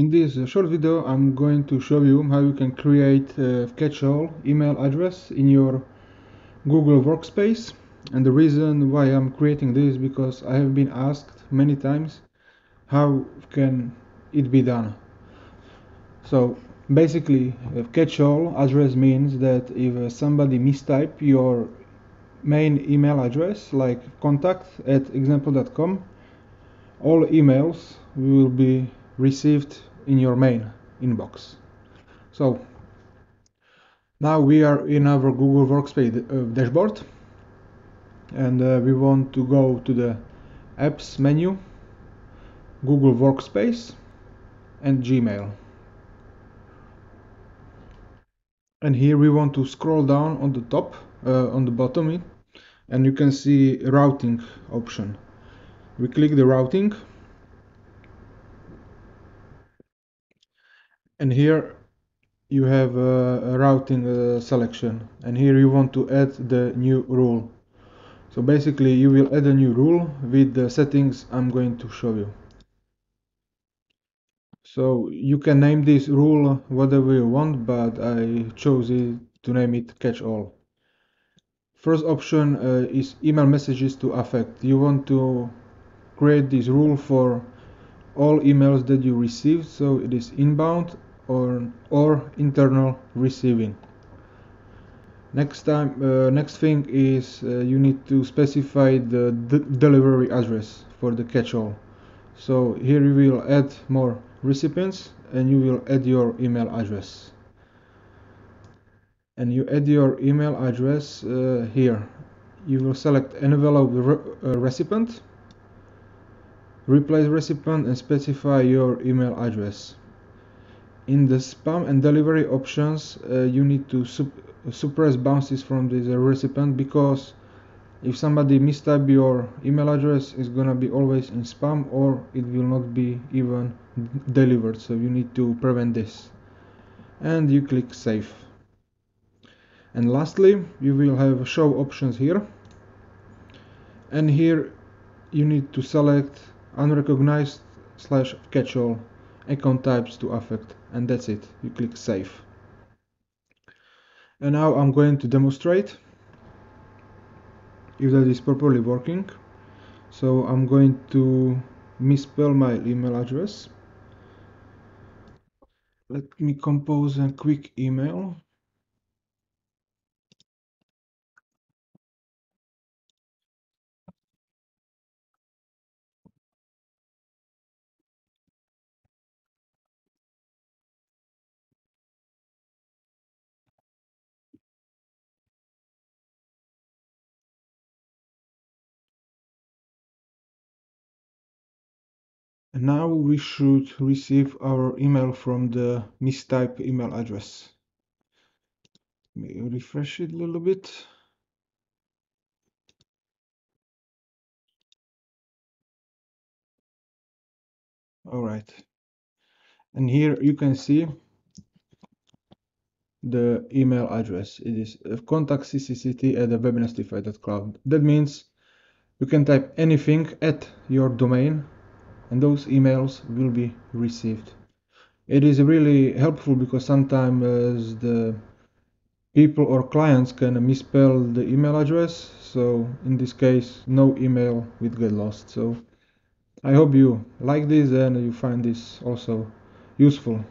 In this short video I'm going to show you how you can create a catch-all email address in your Google Workspace and the reason why I'm creating this is because I have been asked many times how can it be done. So basically a catch-all address means that if somebody mistype your main email address like contact at example.com all emails will be received in your main inbox. So now we are in our Google Workspace uh, dashboard and uh, we want to go to the apps menu Google Workspace and Gmail. And here we want to scroll down on the top uh, on the bottom and you can see routing option. We click the routing and here you have a, routing selection. And here you want to add the new rule. So basically you will add a new rule with the settings I'm going to show you. So you can name this rule whatever you want but I chose it to name it catch all. First option uh, is email messages to affect. You want to create this rule for all emails that you receive. So it is inbound or, or internal receiving. Next time uh, next thing is uh, you need to specify the delivery address for the catch-all. So here you will add more recipients and you will add your email address. And you add your email address uh, here. You will select envelope re uh, recipient replace recipient and specify your email address in the spam and delivery options uh, you need to sup suppress bounces from the recipient because if somebody mistype your email address it's gonna be always in spam or it will not be even delivered. So you need to prevent this. And you click save. And lastly you will have show options here. And here you need to select unrecognized slash catch-all account types to affect and that's it. You click save. And now I'm going to demonstrate if that is properly working. So I'm going to misspell my email address. Let me compose a quick email now we should receive our email from the mistype email address. Let me refresh it a little bit. All right. And here you can see the email address. It is uh, contact ccct at webnestify.cloud. That means you can type anything at your domain and those emails will be received. It is really helpful because sometimes the people or clients can misspell the email address so in this case no email will get lost so I hope you like this and you find this also useful